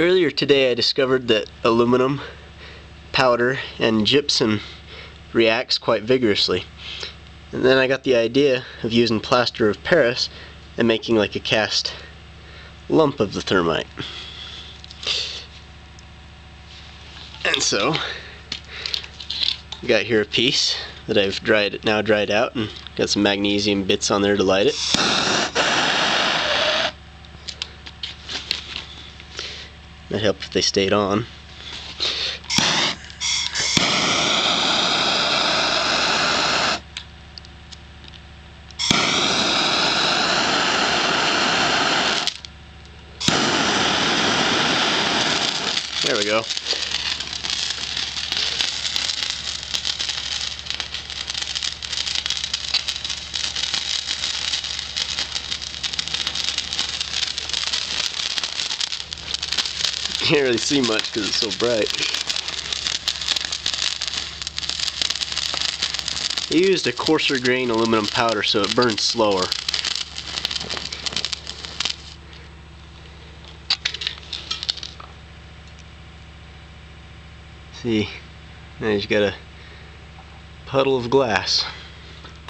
Earlier today I discovered that aluminum, powder, and gypsum reacts quite vigorously. And then I got the idea of using plaster of Paris and making like a cast lump of the thermite. And so, got here a piece that I've dried now dried out and got some magnesium bits on there to light it. That helped if they stayed on. There we go. Can't really see much because it's so bright. I used a coarser grain aluminum powder so it burns slower. See, now he's got a puddle of glass.